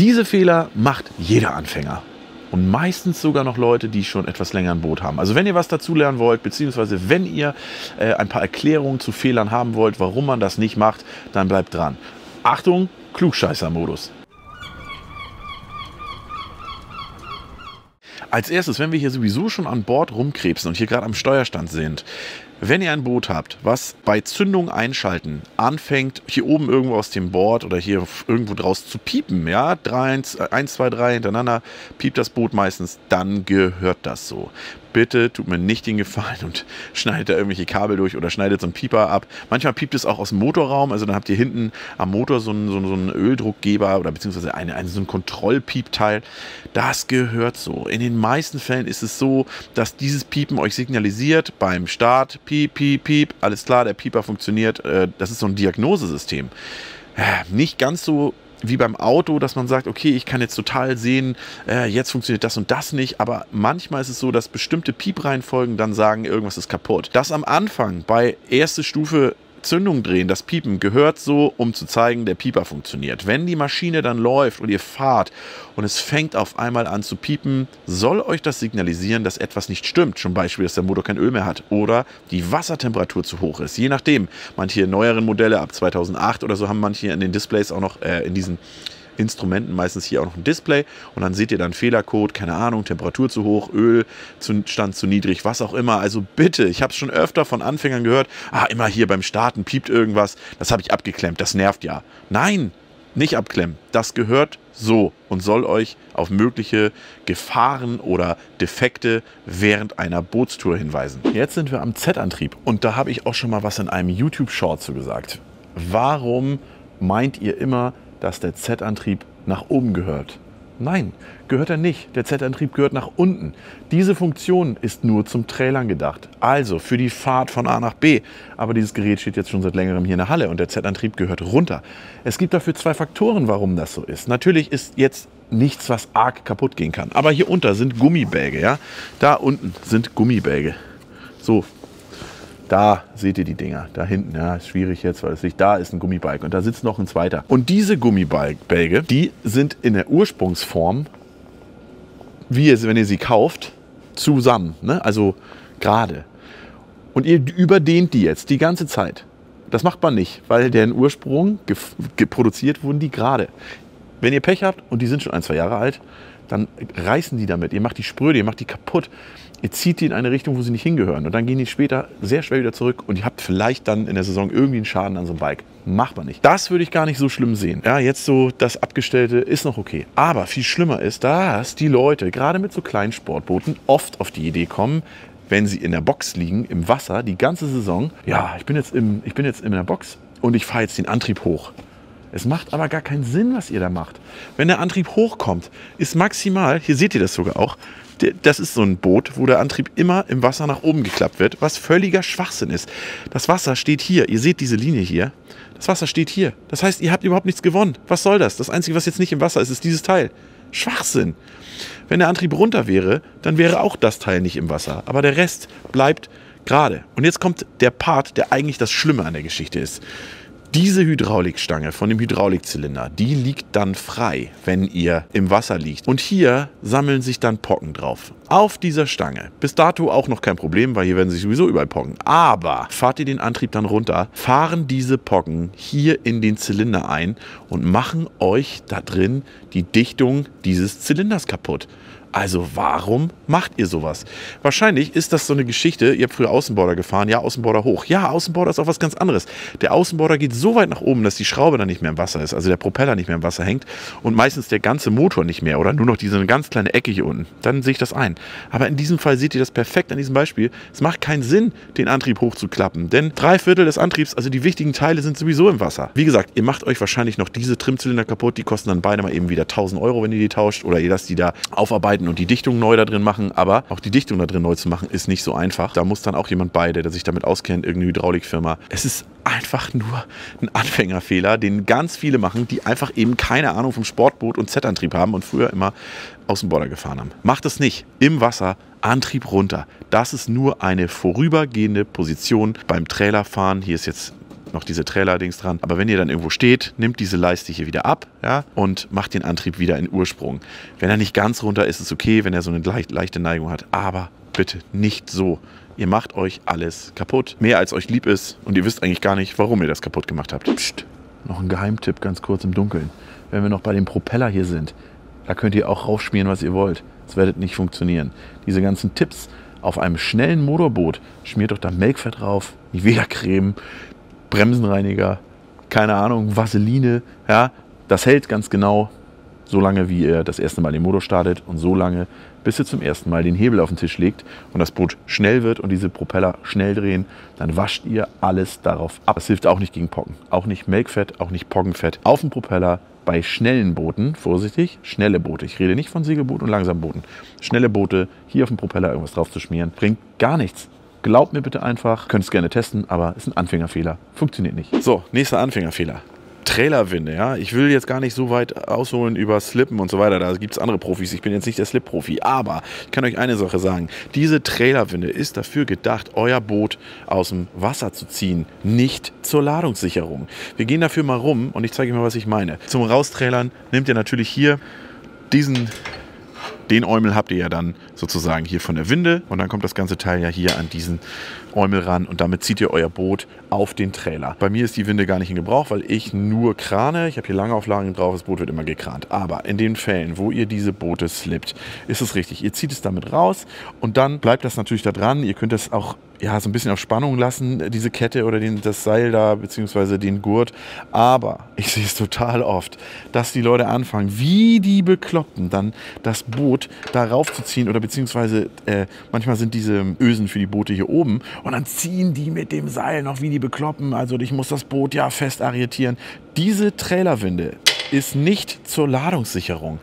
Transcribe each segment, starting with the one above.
Diese Fehler macht jeder Anfänger. Und meistens sogar noch Leute, die schon etwas länger ein Boot haben. Also wenn ihr was dazulernen wollt, beziehungsweise wenn ihr äh, ein paar Erklärungen zu Fehlern haben wollt, warum man das nicht macht, dann bleibt dran. Achtung, Klugscheißer-Modus. Als erstes, wenn wir hier sowieso schon an Bord rumkrebsen und hier gerade am Steuerstand sind, wenn ihr ein Boot habt, was bei Zündung einschalten anfängt, hier oben irgendwo aus dem Board oder hier irgendwo draus zu piepen, ja, 1, 2, 3 hintereinander piept das Boot meistens, dann gehört das so bitte tut mir nicht den Gefallen und schneidet da irgendwelche Kabel durch oder schneidet so einen Pieper ab. Manchmal piept es auch aus dem Motorraum, also dann habt ihr hinten am Motor so einen, so einen Öldruckgeber oder beziehungsweise eine, eine, so ein Kontrollpiepteil. Das gehört so. In den meisten Fällen ist es so, dass dieses Piepen euch signalisiert beim Start, piep, piep, piep, alles klar, der Pieper funktioniert. Äh, das ist so ein Diagnosesystem. Nicht ganz so wie beim Auto, dass man sagt, okay, ich kann jetzt total sehen, äh, jetzt funktioniert das und das nicht, aber manchmal ist es so, dass bestimmte Piepreihenfolgen dann sagen, irgendwas ist kaputt. Das am Anfang bei erste Stufe Zündung drehen, das Piepen gehört so, um zu zeigen, der Pieper funktioniert. Wenn die Maschine dann läuft und ihr fahrt und es fängt auf einmal an zu piepen, soll euch das signalisieren, dass etwas nicht stimmt. Zum Beispiel, dass der Motor kein Öl mehr hat oder die Wassertemperatur zu hoch ist. Je nachdem. Manche neueren Modelle ab 2008 oder so haben manche in den Displays auch noch äh, in diesen Instrumenten meistens hier auch noch ein Display und dann seht ihr dann Fehlercode, keine Ahnung, Temperatur zu hoch, Ölstand zu niedrig, was auch immer. Also bitte, ich habe es schon öfter von Anfängern gehört, ah, immer hier beim Starten piept irgendwas, das habe ich abgeklemmt, das nervt ja. Nein, nicht abklemmen. Das gehört so und soll euch auf mögliche Gefahren oder Defekte während einer Bootstour hinweisen. Jetzt sind wir am Z-Antrieb und da habe ich auch schon mal was in einem YouTube-Short zu gesagt. Warum meint ihr immer, dass der Z-Antrieb nach oben gehört. Nein, gehört er nicht. Der Z-Antrieb gehört nach unten. Diese Funktion ist nur zum Trailern gedacht, also für die Fahrt von A nach B. Aber dieses Gerät steht jetzt schon seit längerem hier in der Halle und der Z-Antrieb gehört runter. Es gibt dafür zwei Faktoren, warum das so ist. Natürlich ist jetzt nichts, was arg kaputt gehen kann. Aber hier unter sind Gummibälge, ja. Da unten sind Gummibälge. So, da seht ihr die Dinger, da hinten. Ja, ist schwierig jetzt, weil es nicht da ist ein Gummibalg und da sitzt noch ein zweiter. Und diese Gummibälge, die sind in der Ursprungsform, wie ihr, wenn ihr sie kauft, zusammen. Ne? Also gerade. Und ihr überdehnt die jetzt die ganze Zeit. Das macht man nicht, weil deren Ursprung produziert wurden die gerade. Wenn ihr Pech habt und die sind schon ein, zwei Jahre alt, dann reißen die damit. Ihr macht die spröde, ihr macht die kaputt ihr zieht die in eine Richtung, wo sie nicht hingehören. Und dann gehen die später sehr schwer wieder zurück und ihr habt vielleicht dann in der Saison irgendwie einen Schaden an so einem Bike. Macht man nicht. Das würde ich gar nicht so schlimm sehen. Ja, jetzt so das Abgestellte ist noch okay. Aber viel schlimmer ist, dass die Leute, gerade mit so kleinen Sportbooten, oft auf die Idee kommen, wenn sie in der Box liegen, im Wasser, die ganze Saison, ja, ich bin jetzt, im, ich bin jetzt in der Box und ich fahre jetzt den Antrieb hoch. Es macht aber gar keinen Sinn, was ihr da macht. Wenn der Antrieb hochkommt, ist maximal, hier seht ihr das sogar auch, das ist so ein Boot, wo der Antrieb immer im Wasser nach oben geklappt wird, was völliger Schwachsinn ist. Das Wasser steht hier. Ihr seht diese Linie hier. Das Wasser steht hier. Das heißt, ihr habt überhaupt nichts gewonnen. Was soll das? Das Einzige, was jetzt nicht im Wasser ist, ist dieses Teil. Schwachsinn. Wenn der Antrieb runter wäre, dann wäre auch das Teil nicht im Wasser. Aber der Rest bleibt gerade. Und jetzt kommt der Part, der eigentlich das Schlimme an der Geschichte ist. Diese Hydraulikstange von dem Hydraulikzylinder, die liegt dann frei, wenn ihr im Wasser liegt. Und hier sammeln sich dann Pocken drauf. Auf dieser Stange. Bis dato auch noch kein Problem, weil hier werden sich sowieso überall Pocken. Aber fahrt ihr den Antrieb dann runter, fahren diese Pocken hier in den Zylinder ein und machen euch da drin die Dichtung dieses Zylinders kaputt. Also warum macht ihr sowas? Wahrscheinlich ist das so eine Geschichte, ihr habt früher Außenborder gefahren, ja, Außenborder hoch. Ja, Außenborder ist auch was ganz anderes. Der Außenborder geht so weit nach oben, dass die Schraube dann nicht mehr im Wasser ist, also der Propeller nicht mehr im Wasser hängt und meistens der ganze Motor nicht mehr oder nur noch diese ganz kleine Ecke hier unten. Dann sehe ich das ein. Aber in diesem Fall seht ihr das perfekt an diesem Beispiel. Es macht keinen Sinn, den Antrieb hochzuklappen, denn drei Viertel des Antriebs, also die wichtigen Teile, sind sowieso im Wasser. Wie gesagt, ihr macht euch wahrscheinlich noch diese Trimmzylinder kaputt, die kosten dann beide mal eben wieder 1000 Euro, wenn ihr die tauscht oder ihr lasst die da aufarbeiten arbeiten und die Dichtung neu da drin machen. Aber auch die Dichtung da drin neu zu machen, ist nicht so einfach. Da muss dann auch jemand bei, der sich damit auskennt, irgendeine Hydraulikfirma. Es ist einfach nur ein Anfängerfehler, den ganz viele machen, die einfach eben keine Ahnung vom Sportboot und Z-Antrieb haben und früher immer Außenborder gefahren haben. Macht es nicht. Im Wasser, Antrieb runter. Das ist nur eine vorübergehende Position beim Trailerfahren. Hier ist jetzt noch diese Trailer-Dings dran. Aber wenn ihr dann irgendwo steht, nimmt diese Leiste hier wieder ab ja, und macht den Antrieb wieder in Ursprung. Wenn er nicht ganz runter ist, ist es okay, wenn er so eine leichte Neigung hat. Aber bitte nicht so. Ihr macht euch alles kaputt. Mehr als euch lieb ist und ihr wisst eigentlich gar nicht, warum ihr das kaputt gemacht habt. Psst. Noch ein Geheimtipp ganz kurz im Dunkeln. Wenn wir noch bei dem Propeller hier sind, da könnt ihr auch raufschmieren, was ihr wollt. Das werdet nicht funktionieren. Diese ganzen Tipps auf einem schnellen Motorboot, schmiert doch da Melkfett drauf, Nivea-Creme, Bremsenreiniger, keine Ahnung, Vaseline. Ja, das hält ganz genau so lange, wie ihr das erste Mal den Motor startet und so lange, bis ihr zum ersten Mal den Hebel auf den Tisch legt und das Boot schnell wird und diese Propeller schnell drehen, dann wascht ihr alles darauf ab. Das hilft auch nicht gegen Pocken, auch nicht Melkfett, auch nicht Poggenfett. Auf dem Propeller bei schnellen Booten, vorsichtig, schnelle Boote, ich rede nicht von Segelbooten und langsamen Booten, schnelle Boote, hier auf dem Propeller irgendwas drauf zu schmieren, bringt gar nichts. Glaubt mir bitte einfach, könnt es gerne testen, aber ist ein Anfängerfehler. Funktioniert nicht. So, nächster Anfängerfehler. Trailerwinde, ja. Ich will jetzt gar nicht so weit ausholen über Slippen und so weiter. Da gibt es andere Profis. Ich bin jetzt nicht der Slip-Profi. Aber ich kann euch eine Sache sagen. Diese Trailerwinde ist dafür gedacht, euer Boot aus dem Wasser zu ziehen, nicht zur Ladungssicherung. Wir gehen dafür mal rum und ich zeige euch mal, was ich meine. Zum Raustrailern nehmt ihr natürlich hier diesen den Eumel habt ihr ja dann sozusagen hier von der Winde und dann kommt das ganze Teil ja hier an diesen Eumel ran und damit zieht ihr euer Boot auf den Trailer. Bei mir ist die Winde gar nicht in Gebrauch, weil ich nur krane. Ich habe hier Langauflagen drauf, das Boot wird immer gekrant. Aber in den Fällen, wo ihr diese Boote slippt, ist es richtig. Ihr zieht es damit raus und dann bleibt das natürlich da dran. Ihr könnt es auch ja, so ein bisschen auf Spannung lassen, diese Kette oder den, das Seil da, beziehungsweise den Gurt. Aber ich sehe es total oft, dass die Leute anfangen, wie die Bekloppten, dann das Boot da raufzuziehen oder beziehungsweise äh, manchmal sind diese Ösen für die Boote hier oben und dann ziehen die mit dem Seil noch wie die Bekloppen. Also ich muss das Boot ja fest arretieren. Diese Trailerwinde ist nicht zur Ladungssicherung.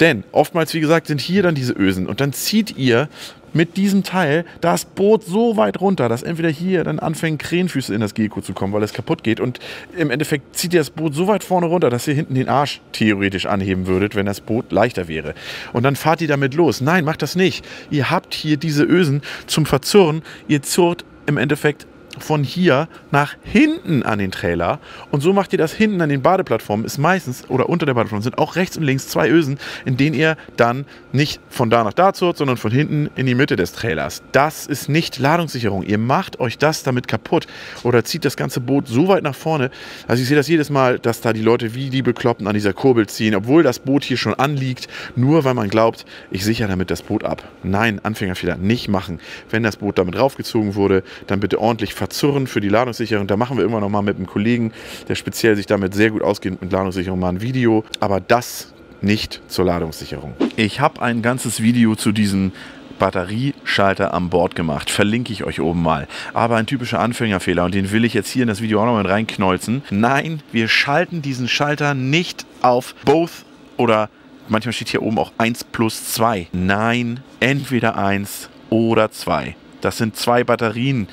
Denn oftmals, wie gesagt, sind hier dann diese Ösen und dann zieht ihr mit diesem Teil das Boot so weit runter, dass entweder hier dann anfängt Krähenfüße in das Gecko zu kommen, weil es kaputt geht und im Endeffekt zieht ihr das Boot so weit vorne runter, dass ihr hinten den Arsch theoretisch anheben würdet, wenn das Boot leichter wäre. Und dann fahrt ihr damit los. Nein, macht das nicht. Ihr habt hier diese Ösen zum Verzurren. Ihr zurrt im Endeffekt von hier nach hinten an den Trailer und so macht ihr das hinten an den Badeplattformen, ist meistens, oder unter der Badeplattform sind auch rechts und links zwei Ösen, in denen ihr dann nicht von da nach da zurrt, sondern von hinten in die Mitte des Trailers. Das ist nicht Ladungssicherung. Ihr macht euch das damit kaputt oder zieht das ganze Boot so weit nach vorne. Also ich sehe das jedes Mal, dass da die Leute wie die Bekloppten an dieser Kurbel ziehen, obwohl das Boot hier schon anliegt, nur weil man glaubt, ich sichere damit das Boot ab. Nein, Anfängerfehler nicht machen. Wenn das Boot damit raufgezogen wurde, dann bitte ordentlich verzögern verzurren für die Ladungssicherung. Da machen wir immer noch mal mit einem Kollegen, der speziell sich damit sehr gut auskennt mit Ladungssicherung, mal ein Video. Aber das nicht zur Ladungssicherung. Ich habe ein ganzes Video zu diesen Batterieschalter an Bord gemacht. Verlinke ich euch oben mal. Aber ein typischer Anfängerfehler und den will ich jetzt hier in das Video auch noch mit reinknolzen. Nein, wir schalten diesen Schalter nicht auf both oder manchmal steht hier oben auch 1 plus 2. Nein, entweder 1 oder 2. Das sind zwei Batterien.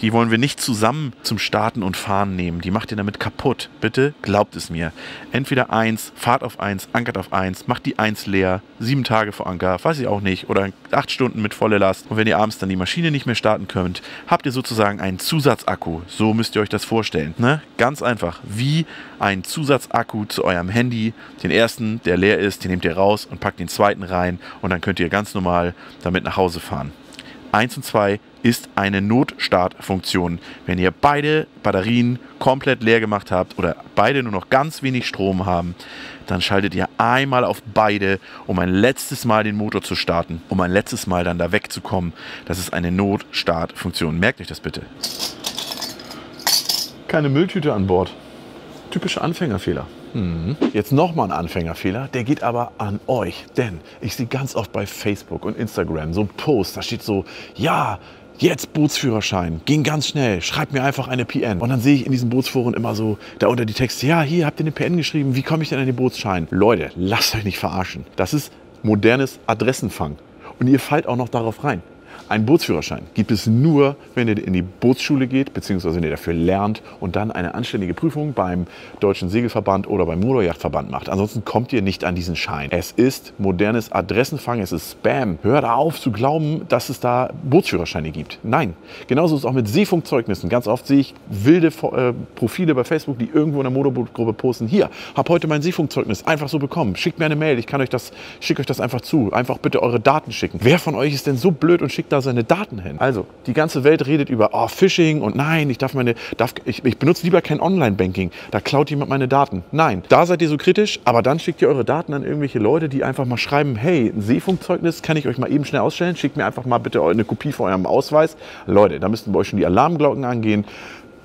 Die wollen wir nicht zusammen zum Starten und Fahren nehmen. Die macht ihr damit kaputt. Bitte glaubt es mir. Entweder eins, fahrt auf eins, ankert auf eins, macht die eins leer, sieben Tage vor Anker, weiß ich auch nicht, oder acht Stunden mit voller Last. Und wenn ihr abends dann die Maschine nicht mehr starten könnt, habt ihr sozusagen einen Zusatzakku. So müsst ihr euch das vorstellen. Ne? Ganz einfach. Wie ein Zusatzakku zu eurem Handy. Den ersten, der leer ist, den nehmt ihr raus und packt den zweiten rein und dann könnt ihr ganz normal damit nach Hause fahren. 1 und 2 ist eine Notstartfunktion. Wenn ihr beide Batterien komplett leer gemacht habt oder beide nur noch ganz wenig Strom haben, dann schaltet ihr einmal auf beide, um ein letztes Mal den Motor zu starten, um ein letztes Mal dann da wegzukommen. Das ist eine Notstartfunktion. Merkt euch das bitte. Keine Mülltüte an Bord. Typischer Anfängerfehler. Mhm. Jetzt nochmal ein Anfängerfehler, der geht aber an euch. Denn ich sehe ganz oft bei Facebook und Instagram so ein Post, da steht so, ja, jetzt Bootsführerschein, ging ganz schnell, schreibt mir einfach eine PN. Und dann sehe ich in diesen Bootsforen immer so da unter die Texte, ja, hier habt ihr eine PN geschrieben, wie komme ich denn an den Bootsschein? Leute, lasst euch nicht verarschen. Das ist modernes Adressenfang. Und ihr fallt auch noch darauf rein. Ein Bootsführerschein gibt es nur, wenn ihr in die Bootsschule geht, beziehungsweise wenn ihr dafür lernt und dann eine anständige Prüfung beim Deutschen Segelverband oder beim Motorjachtverband macht. Ansonsten kommt ihr nicht an diesen Schein. Es ist modernes Adressenfang, es ist Spam. Hört auf zu glauben, dass es da Bootsführerscheine gibt. Nein. Genauso ist es auch mit Seefunkzeugnissen. Ganz oft sehe ich wilde äh, Profile bei Facebook, die irgendwo in der Motorbootgruppe posten. Hier, hab heute mein Seefunkzeugnis einfach so bekommen. Schickt mir eine Mail, ich kann euch das, schicke euch das einfach zu. Einfach bitte eure Daten schicken. Wer von euch ist denn so blöd und schickt da seine Daten hin? Also, die ganze Welt redet über oh, Phishing und nein, ich darf meine, darf, ich, ich benutze lieber kein Online-Banking. Da klaut jemand meine Daten. Nein, da seid ihr so kritisch, aber dann schickt ihr eure Daten an irgendwelche Leute, die einfach mal schreiben, hey, ein Seefunkzeugnis kann ich euch mal eben schnell ausstellen. Schickt mir einfach mal bitte eine Kopie von eurem Ausweis. Leute, da müssten bei euch schon die Alarmglocken angehen.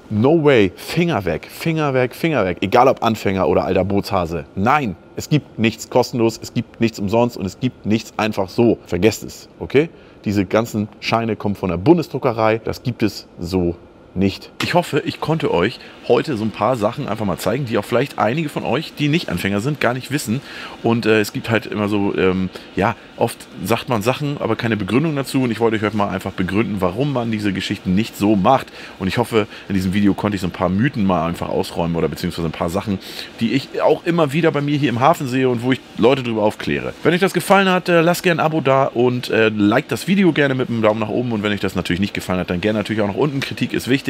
No way, Finger weg, Finger weg, Finger weg. Egal ob Anfänger oder alter Bootshase. Nein, es gibt nichts kostenlos, es gibt nichts umsonst und es gibt nichts einfach so. Vergesst es, okay? Diese ganzen Scheine kommen von der Bundesdruckerei. Das gibt es so nicht. Ich hoffe, ich konnte euch heute so ein paar Sachen einfach mal zeigen, die auch vielleicht einige von euch, die nicht Anfänger sind, gar nicht wissen. Und äh, es gibt halt immer so, ähm, ja, oft sagt man Sachen, aber keine Begründung dazu. Und ich wollte euch heute mal einfach begründen, warum man diese Geschichten nicht so macht. Und ich hoffe, in diesem Video konnte ich so ein paar Mythen mal einfach ausräumen oder beziehungsweise ein paar Sachen, die ich auch immer wieder bei mir hier im Hafen sehe und wo ich Leute darüber aufkläre. Wenn euch das gefallen hat, äh, lasst gerne ein Abo da und äh, liked das Video gerne mit einem Daumen nach oben. Und wenn euch das natürlich nicht gefallen hat, dann gerne natürlich auch nach unten. Kritik ist wichtig.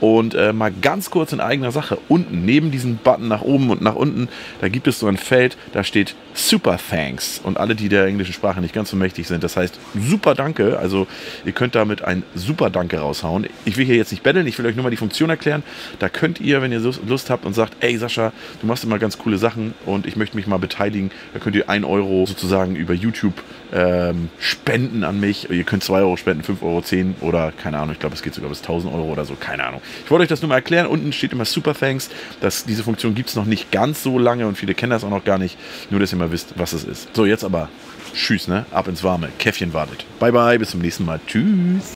Und äh, mal ganz kurz in eigener Sache. Unten, neben diesem Button nach oben und nach unten, da gibt es so ein Feld, da steht Super Thanks. Und alle, die der englischen Sprache nicht ganz so mächtig sind, das heißt Super Danke. Also ihr könnt damit ein Super Danke raushauen. Ich will hier jetzt nicht betteln, ich will euch nur mal die Funktion erklären. Da könnt ihr, wenn ihr Lust habt und sagt, ey Sascha, du machst immer ganz coole Sachen und ich möchte mich mal beteiligen, da könnt ihr 1 Euro sozusagen über YouTube ähm, spenden an mich. Ihr könnt 2 Euro spenden, 5 Euro, 10 oder keine Ahnung, ich glaube es geht sogar bis 1000 Euro oder so, keine Ahnung. Ich wollte euch das nur mal erklären. Unten steht immer Super Thanks. Das, diese Funktion gibt es noch nicht ganz so lange und viele kennen das auch noch gar nicht. Nur, dass ihr mal wisst, was es ist. So, jetzt aber Tschüss, ne? Ab ins Warme. Käffchen wartet. Bye, bye. Bis zum nächsten Mal. Tschüss.